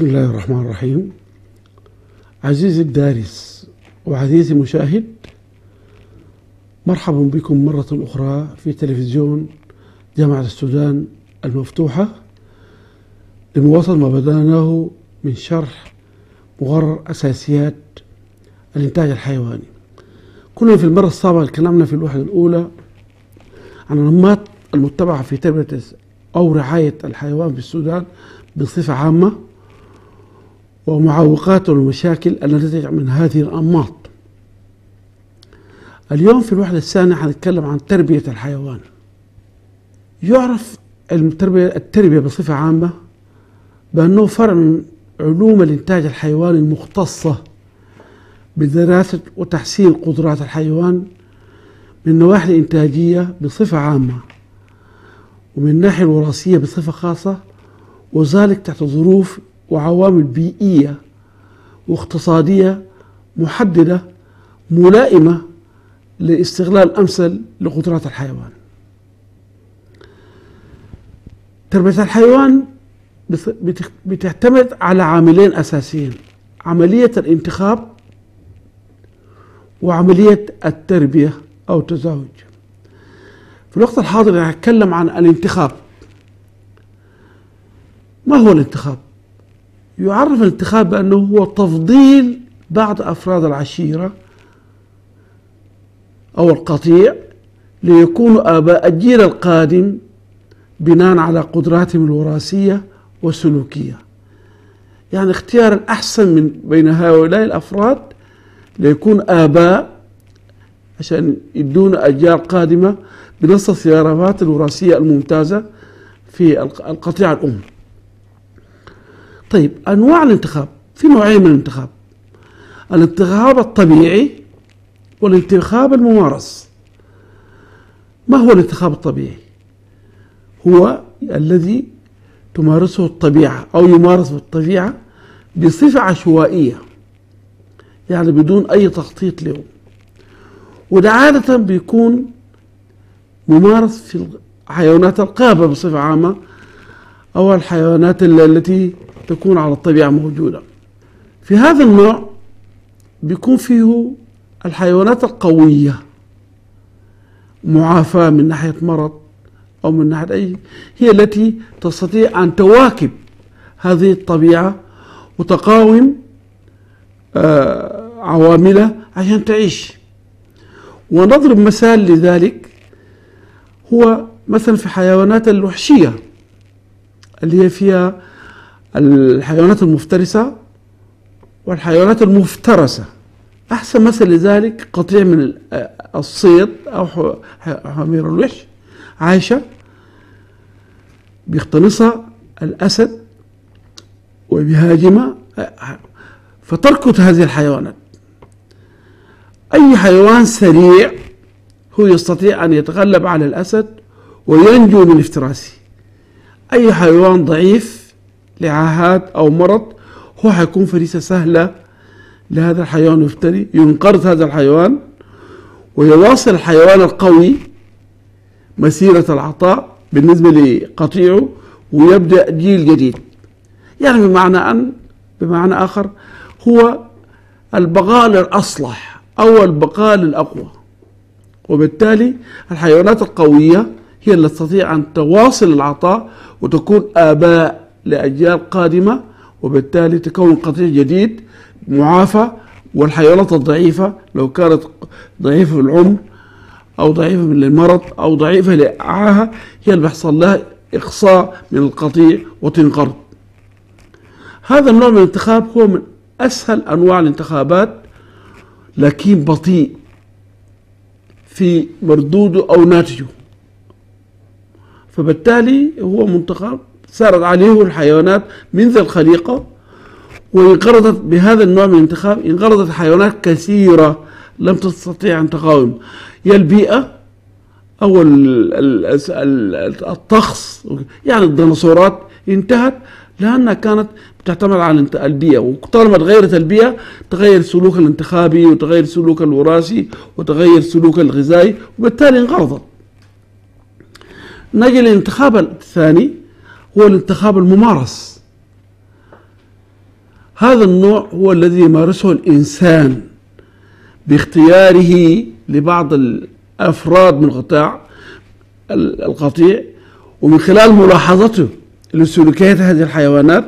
بسم الله الرحمن الرحيم. عزيزي الدارس وعزيزي المشاهد مرحبا بكم مرة أخرى في تلفزيون جامعة السودان المفتوحة. لمواصلة ما بدأناه من شرح مقرر أساسيات الإنتاج الحيواني. كنا في المرة السابقة تكلمنا في الوحدة الأولى عن الأنماط المتبعة في تربية أو رعاية الحيوان في السودان بصفة عامة. ومعوقات والمشاكل التي من هذه الأنماط اليوم في الوحدة الثانية حنتكلم عن تربية الحيوان. يعرف التربية, التربية بصفة عامة بأنه فرع من علوم الإنتاج الحيواني المختصة بدراسة وتحسين قدرات الحيوان من النواحي الإنتاجية بصفة عامة ومن الناحية الوراثية بصفة خاصة وذلك تحت ظروف وعوامل بيئية واقتصادية محددة ملائمة لاستغلال الأمثل لقدرات الحيوان. تربية الحيوان بتعتمد على عاملين أساسيين عملية الانتخاب وعملية التربية أو التزاوج في الوقت الحاضر هنتكلم عن الانتخاب. ما هو الانتخاب؟ يعرف الانتخاب بأنه هو تفضيل بعض أفراد العشيرة أو القطيع ليكونوا آباء الجيل القادم بناء على قدراتهم الوراثية والسلوكية. يعني اختيار الأحسن من بين هؤلاء الأفراد ليكون آباء عشان يدون أجيال قادمة بنص الثيابات الوراثية الممتازة في القطيع الأم. طيب أنواع الانتخاب في نوعين من الانتخاب. الانتخاب الطبيعي والانتخاب الممارس. ما هو الانتخاب الطبيعي؟ هو الذي تمارسه الطبيعة أو يمارس في الطبيعة بصفة عشوائية يعني بدون أي تخطيط له. وده عادة بيكون ممارس في حيوانات القابة بصفة عامة أو الحيوانات التي تكون على الطبيعة موجودة. في هذا النوع بيكون فيه الحيوانات القوية معافاة من ناحية مرض أو من ناحية أي هي التي تستطيع أن تواكب هذه الطبيعة وتقاوم آه عواملها عشان تعيش. ونضرب مثال لذلك هو مثلا في حيوانات الوحشية اللي هي فيها الحيوانات المفترسة والحيوانات المفترسة. أحسن مثل لذلك قطيع من الصيد أو حمير الوحش. عايشة بيقتنصها الأسد وبيهاجمها. فتركض هذه الحيوانات. أي حيوان سريع هو يستطيع أن يتغلب على الأسد وينجو من افتراسه. أي حيوان ضعيف لعاهات أو مرض هو حيكون فريسة سهلة لهذا الحيوان. المفتري ينقرض هذا الحيوان ويواصل الحيوان القوي مسيرة العطاء بالنسبة لقطيعه ويبدأ جيل جديد. يعني بمعنى أن بمعنى آخر هو البقاء للأصلح أو البقاء للأقوى. وبالتالي الحيوانات القوية هي التي تستطيع أن تواصل العطاء وتكون آباء لأجيال قادمة وبالتالي تكون قطيع جديد معافى والحيوانات الضعيفة لو كانت ضعيفة العمر أو ضعيفة من المرض أو ضعيفة لإعاها هي اللي بيحصل لها إقصاء من القطيع وتنقرض. هذا النوع من الانتخاب هو من أسهل أنواع الانتخابات لكن بطيء في مردوده أو ناتجه. فبالتالي هو منتخب سارت عليه الحيوانات من الخليقة وانقرضت بهذا النوع من الانتخاب انقرضت حيوانات كثيرة لم تستطيع أن تقاوم. يا البيئة أو الطقس يعني الديناصورات انتهت لأنها كانت بتعتمد على البيئة. وطالما تغيرت البيئة تغير السلوك الانتخابي وتغير السلوك الوراثي وتغير السلوك الغذائي وبالتالي انقرضت. نجي للانتخاب الثاني. هو الانتخاب الممارس. هذا النوع هو الذي يمارسه الإنسان باختياره لبعض الأفراد من القطاع القطيع ومن خلال ملاحظته لسلوكيات هذه الحيوانات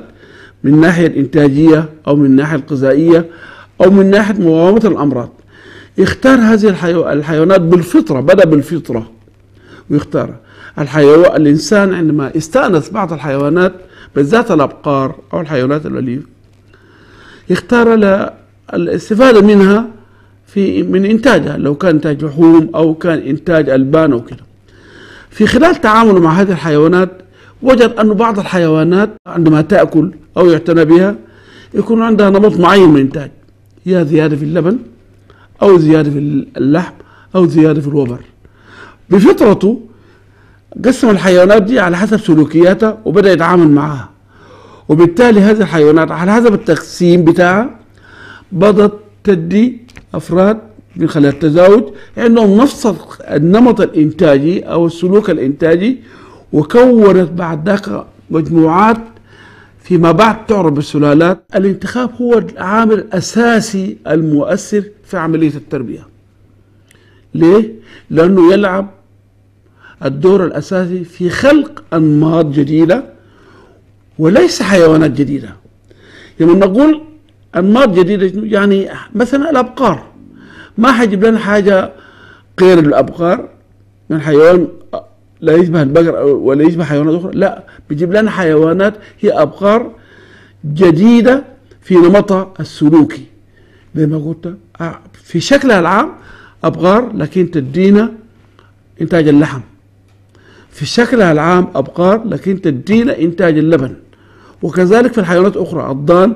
من الناحية الإنتاجية أو من الناحية الغذائية أو من ناحية مقاومة الأمراض. يختار هذه الحيوانات بالفطرة بدأ بالفطرة ويختار الحيوان الإنسان عندما استأنس بعض الحيوانات بالذات الأبقار أو الحيوانات الأليفة يختار الاستفادة منها في من إنتاجها لو كان إنتاج لحوم أو كان إنتاج ألبان أو كده. في خلال تعامله مع هذه الحيوانات وجد أن بعض الحيوانات عندما تأكل أو يعتنى بها يكون عندها نمط معين من الإنتاج يا زيادة في اللبن أو زيادة في اللحم أو زيادة في الوبر. بفطرته قسم الحيوانات دي على حسب سلوكياتها وبدأ يتعامل معها وبالتالي هذه الحيوانات على حسب التقسيم بتاعها بدأت تدي أفراد من خلال التزاوج عندهم نفس النمط الإنتاجي أو السلوك الإنتاجي وكونت بعد ذاك مجموعات فيما بعد تعرف بالسلالات الانتخاب هو العامل الأساسي المؤثر في عملية التربية. ليه؟ لأنه يلعب الدور الأساسي في خلق أنماط جديدة وليس حيوانات جديدة. لما يعني نقول أنماط جديدة يعني مثلا الأبقار. ما حيجيب لنا حاجة غير الأبقار. من حيوان لا يشبه البقر ولا يشبه حيوانات أخرى. لا بيجيب لنا حيوانات هي أبقار جديدة في نمطها السلوكي. زي ما قلت آه، في شكلها العام أبقار لكن تدينا إنتاج اللحم. في شكلها العام أبقار لكن تدينا إنتاج اللبن. وكذلك في الحيوانات الأخرى الضان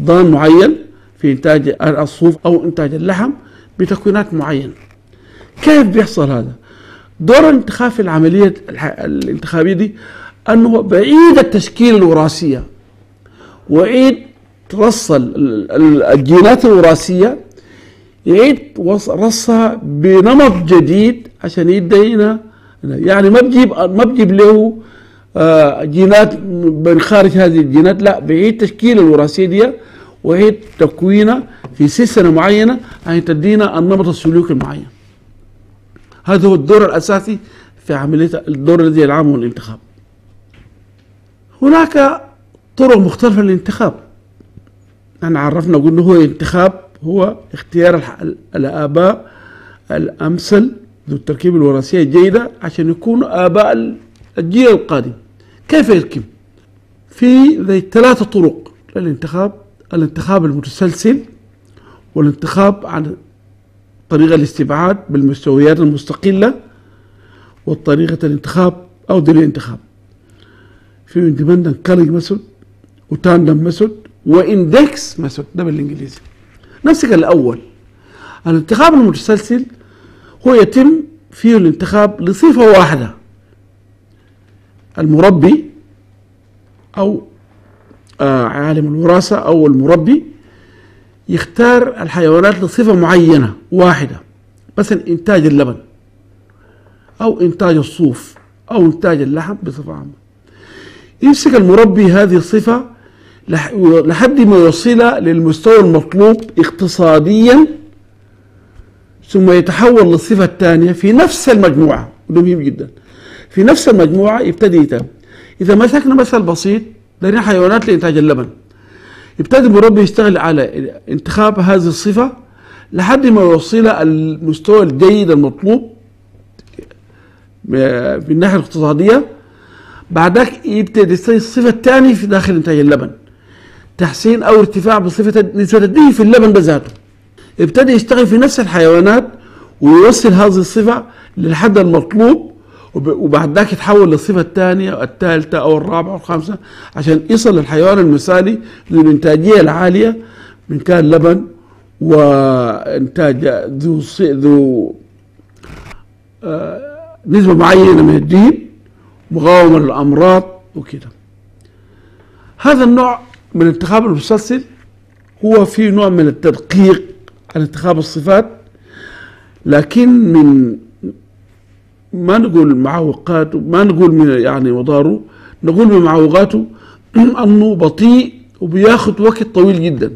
ضان معين في إنتاج الصوف أو إنتاج اللحم بتكوينات معينة كيف بيحصل هذا؟ دور الانتخاب في العملية الانتخابية دي أنه بعيد التشكيل الوراثية. وعيد رص الجينات الوراثية يعيد رصها بنمط جديد عشان يدينا يعني ما بجيب ما بجيب له آه، جينات من خارج هذه الجينات لا بعيد تشكيل الوراثية دي وهي تكوينها في سلسلة معينة يعني تدينا النمط السلوكي المعين. هذا هو الدور الأساسي في عملية الدور الذي يلعبه الانتخاب. هناك طرق مختلفة للانتخاب. إحنا عرفنا قلنا هو انتخاب هو اختيار الآباء الأمثل ذو التركيب الوراثية الجيدة عشان يكونوا آباء الجيل القادم. كيف يركب؟ في ذي ثلاثة طرق للانتخاب. الانتخاب المتسلسل والانتخاب عن طريقة الاستبعاد بالمستويات المستقلة وطريقة الانتخاب أو دليل الانتخاب. في independent culling method و tandem method و index method ده بالإنجليزي. نمسك الأول. الانتخاب المتسلسل هو يتم فيه الانتخاب لصفة واحدة. المربي أو آه عالم الوراثة أو المربي يختار الحيوانات لصفة معينة واحدة مثلا إنتاج اللبن أو إنتاج الصوف أو إنتاج اللحم بصفة عامة. يمسك المربي هذه الصفة لحد ما يوصلها للمستوى المطلوب اقتصاديا ثم يتحول للصفة الثانية في نفس المجموعة. وده مهم جدا. في نفس المجموعة يبتدي يتم إذا مسكنا مثل بسيط لنا حيوانات لإنتاج اللبن يبتدي المربي يشتغل على انتخاب هذه الصفة لحد ما يوصلها المستوى الجيد المطلوب من الناحية الاقتصادية. بعدك يبتدي الصفة الثانية في داخل إنتاج اللبن. تحسين أو ارتفاع بصفة نسبة الدهن في اللبن بذاته. ابتدى يشتغل في نفس الحيوانات ويوصل هذه الصفة للحد المطلوب وبعد ذاك يتحول للصفة الثانية الثالثة أو الرابعة والخامسة عشان يصل للحيوان المثالي للإنتاجية العالية من كان لبن وإنتاج ذو ذو آه نسبة معينة من الدهن مقاومة للأمراض وكده. هذا النوع من الانتخاب المسلسل هو في نوع من التدقيق على انتخاب الصفات لكن من ما نقول معوقاته ما نقول من يعني مضاره نقول من معوقاته أنه بطيء وبياخد وقت طويل جدا.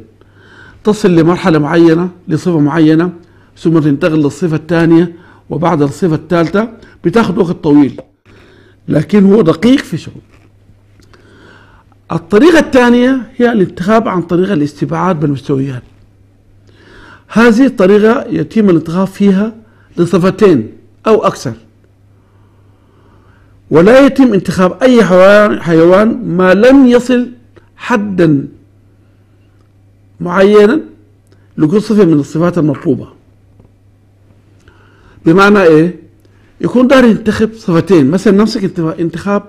تصل لمرحلة معينة لصفة معينة ثم تنتقل للصفة الثانية وبعد الصفة الثالثة بتاخد وقت طويل. لكن هو دقيق في شغل الطريقة الثانية هي الانتخاب عن طريق الاستبعاد بالمستويات. هذه الطريقة يتم الانتخاب فيها لصفتين أو أكثر. ولا يتم انتخاب أي حيوان, ما لم يصل حدا معينا لكل صفة من الصفات المطلوبة. بمعنى إيه؟ يكون دار ينتخب صفتين. مثلا نمسك انتخاب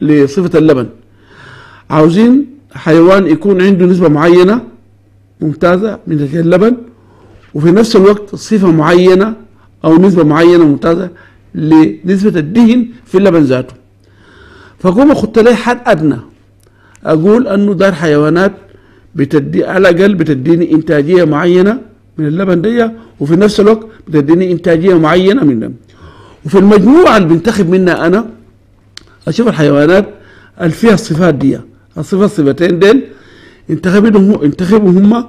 لصفة اللبن. عاوزين حيوان يكون عنده نسبة معينة ممتازة من اللبن وفي نفس الوقت صفة معينة أو نسبة معينة ممتازة لنسبة الدهن في اللبن ذاته. فقوم أخذت لي حد أدنى أقول أنه دار حيوانات بتدي على الأقل بتديني إنتاجية معينة من اللبن دي وفي نفس الوقت بتديني إنتاجية معينة من وفي المجموعة اللي بنتخب منها أنا أشوف الحيوانات اللي فيها الصفات دي الصفات الصفتين ديل انتخبهم انتخبهم هم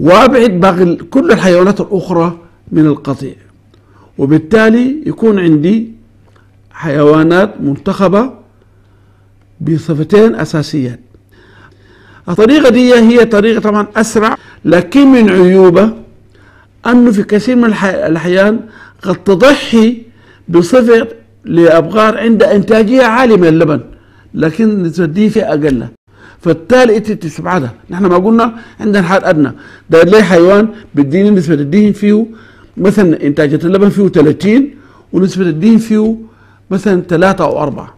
وابعد باقي كل الحيوانات الأخرى من القطيع. وبالتالي يكون عندي حيوانات منتخبة بصفتين أساسيات. الطريقة دي هي طريقة طبعا أسرع لكن من عيوبه أنه في كثير من الأحيان قد تضحي بصفة لأبغار عندها إنتاجية عالية من اللبن لكن دي في أقل. فبالتالي إنت تستبعدها نحن ما قلنا عندنا حد أدنى. ده ليه حيوان بيديني نسبة الدهن فيه مثلا انتاجية اللبن فيه 30 ونسبة الدهن فيه مثلا 3 أو 4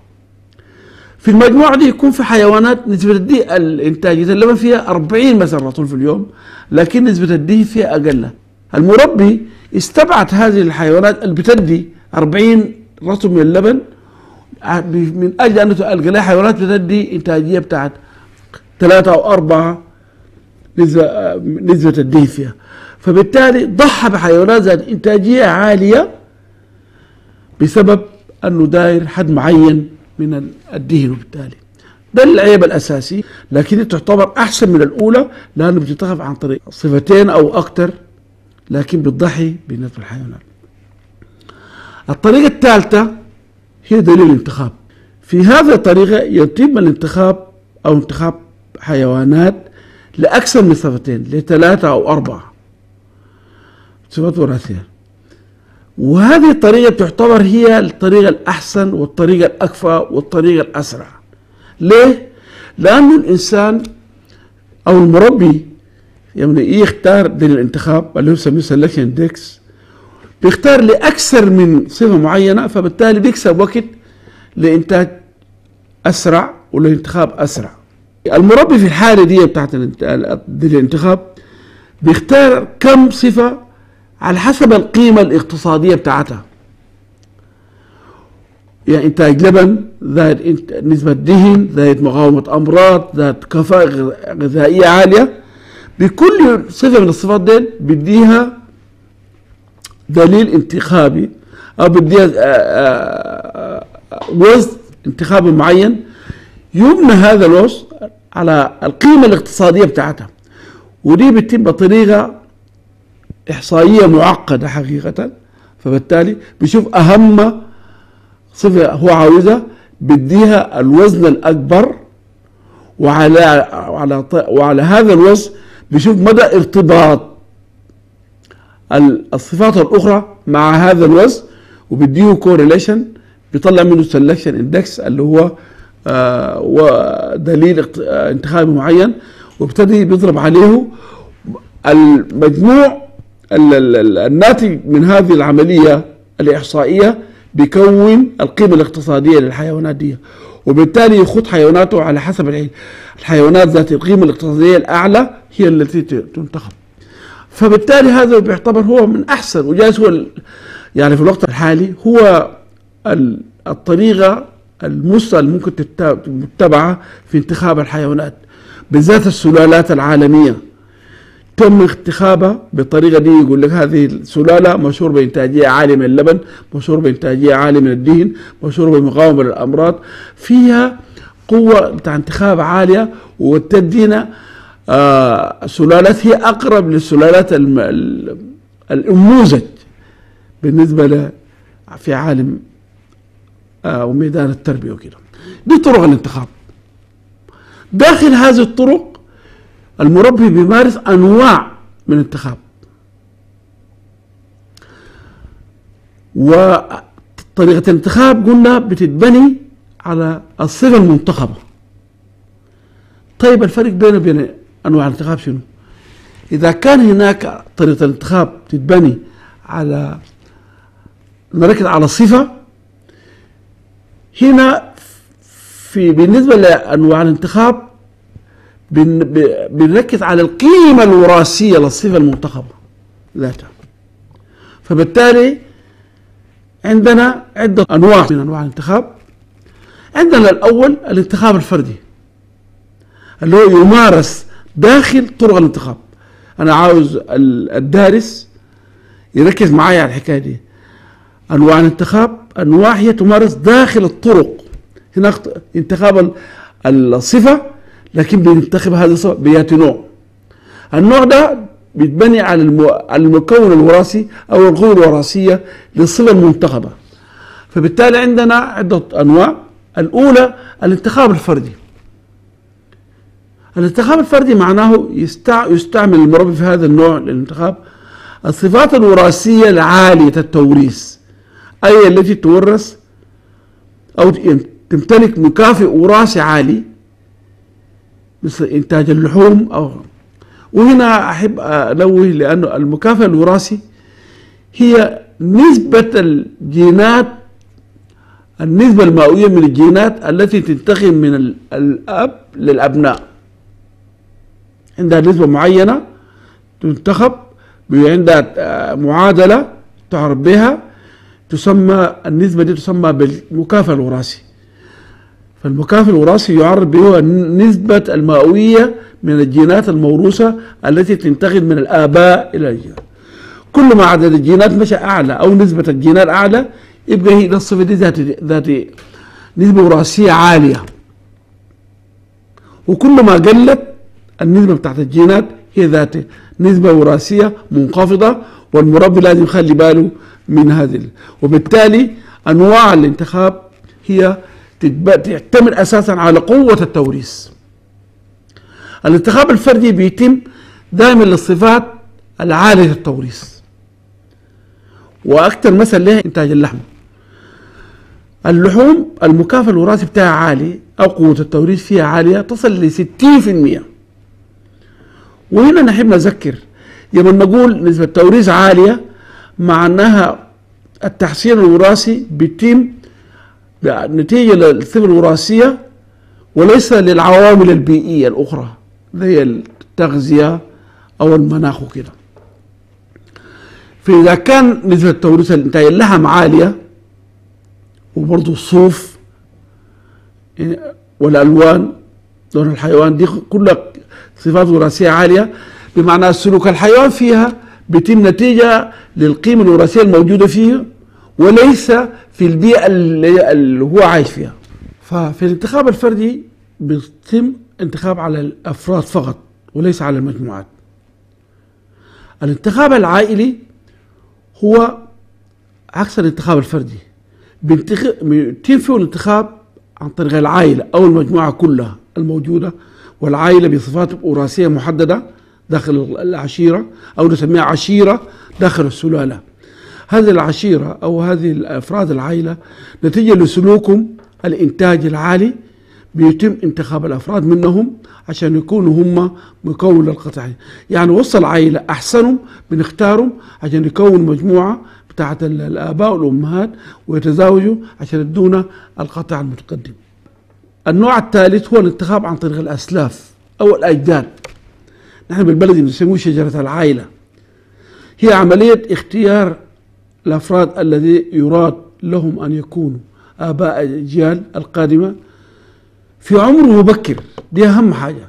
في المجموعة دي يكون في حيوانات نسبة الدهن انتاجية اللبن فيها 40 مثلا رطول في اليوم لكن نسبة الدهن فيها أقل. المربي استبعد هذه الحيوانات اللي بتدي 40 رطل من اللبن من أجل أن تلقى لها حيوانات بتدي إنتاجية بتاعت ثلاثة أو أربعة نسبة فيها فبالتالي ضحى بحيوانات ذات إنتاجية عالية بسبب أنه داير حد معين من الدهن وبالتالي. ده العيب الأساسي لكن تعتبر أحسن من الأولى لأنه بتتخذ عن طريق صفتين أو أكثر لكن بتضحي بنسبة الحيوانات. الطريقة الثالثة هي دليل الانتخاب. في هذه الطريقة يتم الانتخاب أو انتخاب حيوانات لأكثر من صفتين لثلاثة أو أربعة. صفات وراثية. وهذه الطريقة تعتبر هي الطريقة الأحسن والطريقة الأكفى والطريقة الأسرع. ليه؟ لأن الإنسان أو المربي يعني يختار بين الانتخاب اللي هو يسميه سelection ديكس بيختار لأكثر من صفة معينة فبالتالي بيكسب وقت لإنتاج أسرع ولإنتخاب أسرع. المربي في الحالة دي بتاعت الانتخاب بيختار كم صفة على حسب القيمة الاقتصادية بتاعتها. يعني إنتاج لبن ذات نسبة دهن ذات مقاومة أمراض ذات كفاءة غذائية عالية بكل صفة من الصفات دي بديها دليل انتخابي أو بديها وزن انتخابي معين. يبنى هذا الوزن على القيمة الاقتصادية بتاعتها. ودي بتتم بطريقة إحصائية معقدة حقيقة. فبالتالي بيشوف أهم صفة هو عاوزها بديها الوزن الأكبر. وعلى وعلى وعلى هذا الوزن بيشوف مدى ارتباط الصفات الأخرى مع هذا الوزن. وبيديه correlation بيطلع منه selection index اللي هو آه دليل انتخابي معين وابتدي بيضرب عليه المجموع الناتج من هذه العملية الإحصائية بيكون القيمة الاقتصادية للحيوانات دي وبالتالي يخوض حيواناته على حسب الحيوانات ذات القيمة الاقتصادية الأعلى هي التي تنتخب. فبالتالي هذا بيعتبر هو من أحسن وجايز هو يعني في الوقت الحالي هو الطريقة اللي ممكن تتبعها في انتخاب الحيوانات بالذات السلالات العالمية. تم انتخابها بالطريقة دي يقول لك هذه السلالة مشهور بإنتاجية عالية من اللبن مشهور بإنتاجية عالية من الدهن مشهور بمقاومة للأمراض فيها قوة بتاع انتخاب عالية وتدينا آه سلالات هي أقرب للسلالات النموذج بالنسبة في عالم وميدان التربية وكده. دي طرق الانتخاب. داخل هذه الطرق المربي بيمارس أنواع من الانتخاب. وطريقة الانتخاب قلنا بتتبني على الصفة المنتخبة. طيب الفرق بينه وبين أنواع الانتخاب شنو؟ إذا كان هناك طريقة الانتخاب تتبني على نركز على الصفة هنا في بالنسبة لأنواع الانتخاب بنركز على القيمة الوراثية للصفة المنتخبة ذاتها فبالتالي عندنا عدة أنواع من أنواع الانتخاب. عندنا الأول الانتخاب الفردي اللي هو يمارس داخل طرق الانتخاب. أنا عاوز الدارس يركز معايا على الحكاية دي. أنواع الانتخاب أنواع هي تمارس داخل الطرق. هناك انتخاب الصفة لكن بينتخب هذه الصفة بياتي نوع. النوع ده بيتبني على المكون الوراثي أو القوة الوراثية للصفة المنتخبة. فبالتالي عندنا عدة أنواع. الأولى الانتخاب الفردي. الانتخاب الفردي معناه يستعمل المربي في هذا النوع للانتخاب. الصفات الوراثية العالية التوريث. أي التي تورث؟ أو تمتلك مكافئ وراثي عالي مثل إنتاج اللحوم أو وهنا أحب أنوه لأنه المكافئ الوراثي هي نسبة الجينات النسبة المئوية من الجينات التي تنتقل من الأب للأبناء. عندها نسبة معينة تنتخب عندها معادلة تعرف بها تسمى النسبة دي تسمى بالمكافأة الوراثي. فالمكافأة الوراثي يعرف به نسبة المئوية من الجينات الموروثة التي تنتقل من الآباء إلى الجينات كل ما عدد الجينات مشى أعلى أو نسبة الجينات أعلى يبقى هي الصفة دي ذات ذات نسبة وراثية عالية. وكل ما قلت النسبة بتاعت الجينات هي ذات نسبة وراثية منخفضة والمربي لازم يخلي باله من هذه وبالتالي أنواع الانتخاب هي تعتمد أساسا على قوة التوريث. الانتخاب الفردي بيتم دائما للصفات العالية التوريث. وأكثر مثل لها إنتاج اللحم. اللحوم المكافأة الوراثي بتاعها عالي أو قوة التوريث فيها عالية تصل ل 60% وهنا نحب نذكر لما نقول نسبة توريث عالية معناها التحسين الوراثي بيتم نتيجة للصفة الوراثية وليس للعوامل البيئية الأخرى زي التغذية أو المناخ وكده. فإذا كان نسبة توريث الإنتاج اللحم عالية وبرضه الصوف والألوان لون الحيوان دي كلها صفات وراثية عالية بمعنى سلوك الحيوان فيها بيتم نتيجة للقيمة الوراثية الموجودة فيه وليس في البيئة اللي هو عايش فيها. ففي الانتخاب الفردي بيتم انتخاب على الأفراد فقط وليس على المجموعات. الانتخاب العائلي هو عكس الانتخاب الفردي. بيتم فيه الانتخاب عن طريق العائلة أو المجموعة كلها الموجودة والعائلة بصفات وراثية محددة داخل العشيرة أو نسميها عشيرة داخل السلالة. هذه العشيرة أو هذه الأفراد العائلة نتيجة لسلوكهم الإنتاج العالي بيتم انتخاب الأفراد منهم عشان يكونوا هم مكون للقطع يعني وسط العائلة أحسنهم بنختارهم عشان يكون مجموعة بتاعت الآباء والأمهات ويتزاوجوا عشان يدونا القطع المتقدم. النوع الثالث هو الانتخاب عن طريق الأسلاف أو الأجداد. نحن بالبلدي بنسموه شجرة العائلة. هي عملية اختيار الأفراد الذي يراد لهم أن يكونوا آباء الأجيال القادمة. في عمر مبكر دي أهم حاجة.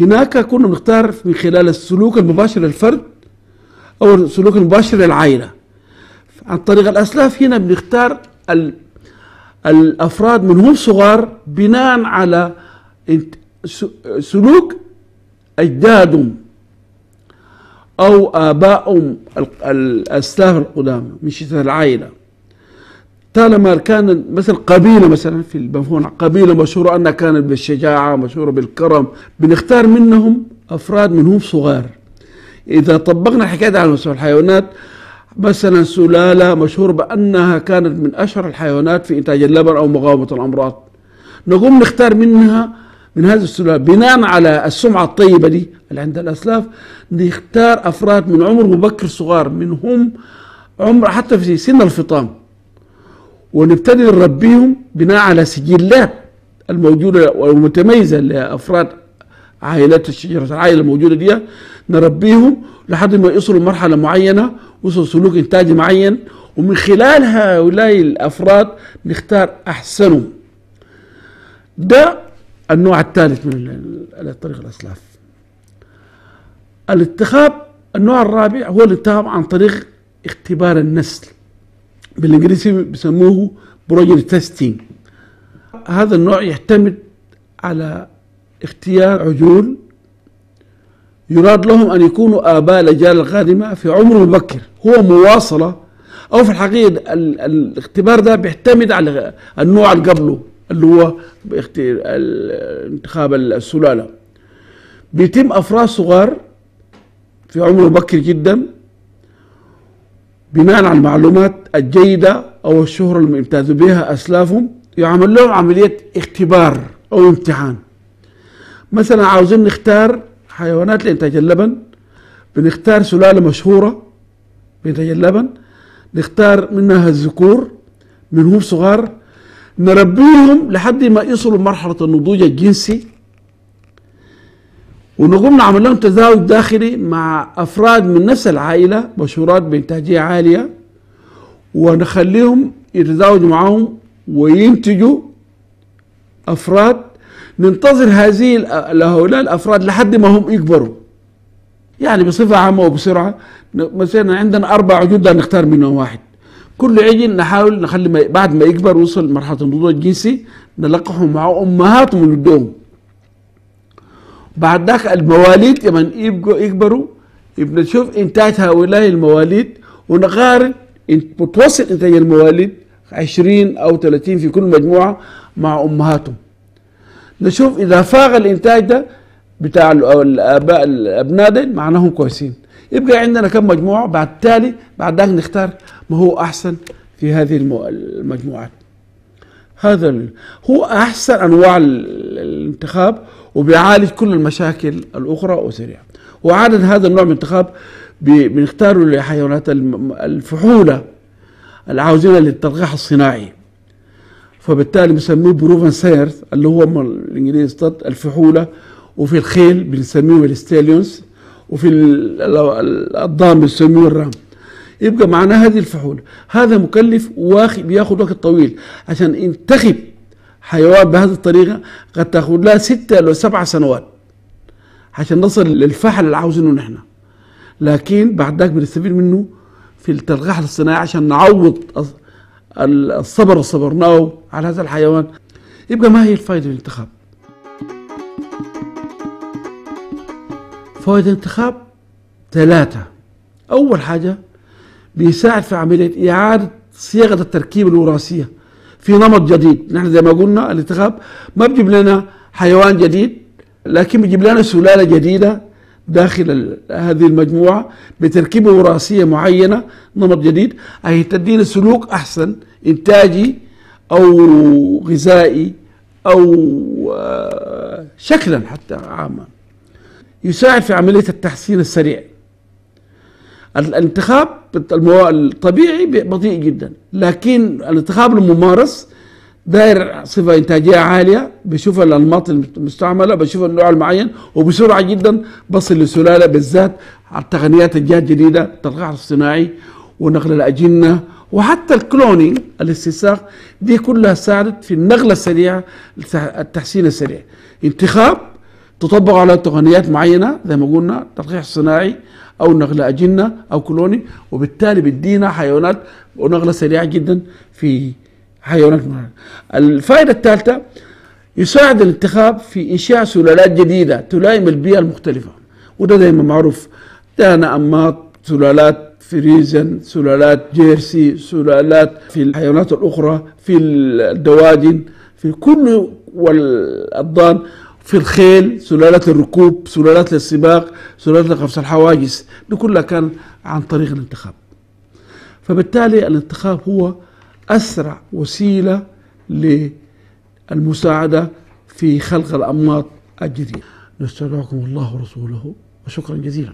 هناك كنا بنختار من خلال السلوك المباشر للفرد أو السلوك المباشر للعائلة. عن طريق الأسلاف هنا بنختار الأفراد من هم صغار بناء على سلوك اجدادهم أو ابائهم الاسلاف القدامى مش العائلة. طالما كان مثلا قبيلة مثلا في المفهوم قبيلة مشهورة أنها كانت بالشجاعة مشهورة بالكرم. بنختار منهم أفراد منهم صغار. إذا طبقنا الحكاية على مستوى الحيوانات مثلا سلالة مشهورة بأنها كانت من أشهر الحيوانات في إنتاج اللبن أو مقاومه الأمراض. نقوم نختار منها من هذه السلاله بناء على السمعة الطيبة دي اللي عند الأسلاف نختار أفراد من عمر مبكر صغار منهم عمر حتى في سن الفطام ونبتدي نربيهم بناء على سجلات الموجودة والمتميزة لافراد عائلات الشجرة العائلة الموجودة دي نربيهم لحد ما يصلوا لمرحله معينة وصلوا سلوك انتاجي معين ومن خلال هؤلاء الأفراد نختار أحسنهم. ده النوع الثالث من طريق الأسلاف. الانتخاب النوع الرابع هو الانتخاب عن طريق اختبار النسل. بالإنجليزي بيسموه progeny testing هذا النوع يعتمد على اختيار عجول يراد لهم أن يكونوا آباء الأجيال القادمة في عمر مبكر. هو مواصلة أو في الحقيقة الاختبار ده بيعتمد على النوع اللي قبله. اللي هو انتخاب السلالة. بيتم أفراد صغار في عمر مبكر جدا بناء على المعلومات الجيدة أو الشهرة اللي يمتازوا بها أسلافهم يعمل لهم عملية اختبار أو امتحان. مثلا عاوزين نختار حيوانات لإنتاج اللبن بنختار سلالة مشهورة بإنتاج اللبن نختار منها الذكور منهم صغار نربيهم لحد ما يصلوا مرحلة النضوج الجنسي. ونقوم نعمل لهم تزاوج داخلي مع أفراد من نفس العائلة مشهورات بانتاجيه عالية. ونخليهم يتزاوجوا معهم وينتجوا أفراد. ننتظر هذه هؤلاء الأفراد لحد ما هم يكبروا. يعني بصفة عامة وبسرعة مثلا عندنا أربع عجول نختار منهم واحد. كل عجل نحاول نخلي بعد ما يكبر ويوصل مرحلة النضوج الجنسي نلقحهم مع امهاتهم ونودوهم بعد ذاك المواليد لما يبقوا يكبروا يبقى نشوف إنتاج هؤلاء المواليد ونقارن متوسط إنتاج المواليد 20 أو 30 في كل مجموعة مع أمهاتهم. نشوف إذا فاق الإنتاج ده بتاع الاباء الابناء ده معناهم كويسين. يبقى عندنا كم مجموعة؟ بعد تالي بعد ذاك نختار ما هو أحسن في هذه المجموعات. هذا هو أحسن أنواع الانتخاب وبيعالج كل المشاكل الأخرى وسريع وعادة هذا النوع من الانتخاب بنختاره لحيوانات الفحولة العاوزين للتلقيح الصناعي. فبالتالي بنسميه proven sires اللي هو الإنجليزي الفحولة وفي الخيل بنسميه ال stallions وفي الضام بنسميه الرام. يبقى معناه هذه الفحول. هذا مكلف واخد بياخذ وقت طويل. عشان ينتخب حيوان بهذه الطريقة قد تاخذ لها ستة أو سبع سنوات. عشان نصل للفحل اللي عاوزينه نحن. لكن بعد ذاك بنستفيد منه في التلقيح الصناعي عشان نعوض الصبر اللي صبرناه على هذا الحيوان. يبقى ما هي الفائده في الانتخاب؟ فوائد الانتخاب؟ ثلاثة. أول حاجة بيساعد في عملية إعادة صياغة التركيبة الوراثية في نمط جديد. نحن زي ما قلنا الانتخاب ما بيجيب لنا حيوان جديد لكن بيجيب لنا سلالة جديدة داخل هذه المجموعة بتركيبة وراثية معينة نمط جديد. أي تدينا سلوك أحسن إنتاجي أو غذائي أو آه، شكلا حتى عاما. يساعد في عملية التحسين السريع. الانتخاب الطبيعي بطيء جدا. لكن الانتخاب الممارس داير صفة إنتاجية عالية بشوف الأنماط المستعملة بشوف النوع المعين وبسرعة جدا بصل للسلالة بالذات على التقنيات الجديدة التلقيح الصناعي ونقل الأجنة وحتى الكلونينج الاستنساخ دي كلها ساعدت في النقلة السريعة التحسين السريع. انتخاب تطبق على تقنيات معينة زي ما قلنا تلقيح صناعي أو نقله أجنة أو كلوني وبالتالي بيدينا حيوانات ونقله سريعة جدا في حيوانات منقرضة الفائدة الثالثة يساعد الانتخاب في إنشاء سلالات جديدة تلائم البيئة المختلفة. وده دايما معروف. دانا أماط سلالات فريزن سلالات جيرسي سلالات في الحيوانات الأخرى في الدواجن في كل والأضدان. في الخيل سلالات الركوب سلالات السباق سلالات لقفص الحواجز دي كلها كان عن طريق الانتخاب. فبالتالي الانتخاب هو أسرع وسيلة للمساعدة في خلق الأنماط الجديدة. نستودعكم الله ورسوله وشكرا جزيلا.